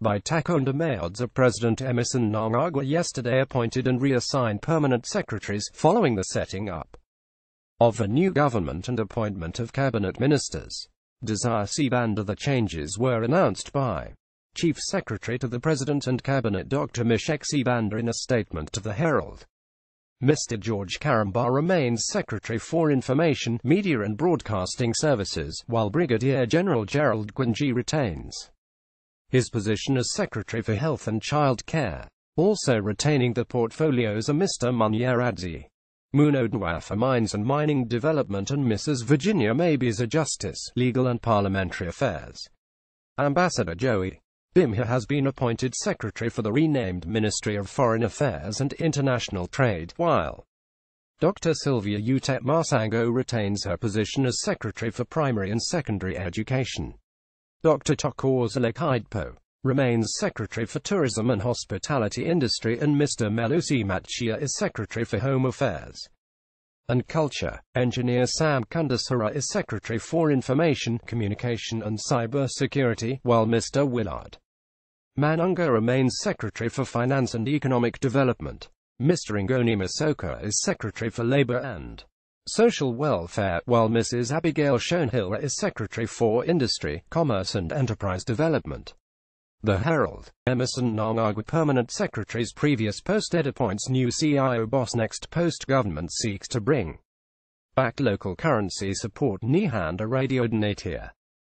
by Takonda Mayodza President Emmerson Mnangagwa yesterday appointed and reassigned permanent secretaries, following the setting up of a new government and appointment of cabinet ministers. Desire Sibanda The changes were announced by Chief Secretary to the President and Cabinet Dr. Misheck Sibanda in a statement to the Herald. Mr. George Charamba remains Secretary for Information, Media and Broadcasting Services, while Brigadier General Gerald Gwinji retains his position as Secretary for Health and Child Care. Also retaining the portfolios are Mr. Munyaradzi Munodawafa for Mines and Mining Development and Mrs. Virginia Mabies Mabhiza Justice, Legal and Parliamentary Affairs. Ambassador Joey Bimha has been appointed Secretary for the renamed Ministry of Foreign Affairs and International Trade, while Dr. Sylvia Utete-Masango retains her position as Secretary for Primary and Secondary Education. Dr. Chitepo remains Secretary for Tourism and Hospitality Industry and Mr. Melusi Matshiya is Secretary for Home Affairs and Culture. Engineer Sam Kundishora is Secretary for Information, Communication and Cyber Security, while Mr. Willard Manungo remains Secretary for Finance and Economic Development. Mr. Ngoni Masoka is Secretary for Labor and Social Welfare, while Mrs. Abigail Shonhiwa is Secretary for Industry, Commerce and Enterprise Development. The Herald, Emmerson Mnangagwa Permanent Secretary's previous post ed appoints new CIO boss next post government seeks to bring back local currency support Nehanda Radio Donatia.